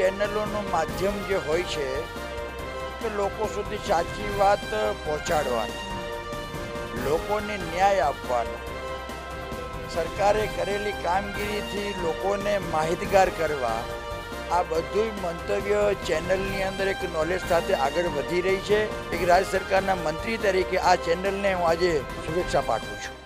ચેનલોનું માધ્યમ જે હોય છે કે લોકો સુધી સાચી વાત પહોંચાડવાની. લોકોને ન્યાય આપવાનો. સરકારે કરેલી કામગીરીથી લોકોને માહિતગાર કરવા. આ બધું મંતવ્ય ચેનલની અંદર એક નોલેજ સાથે આગળ વધી રહી છે. એક રાજ્ય સરકારના મંત્રી તરીકે આ ચેનલને હું આજે શુભેચ્છા પાઠવું છું.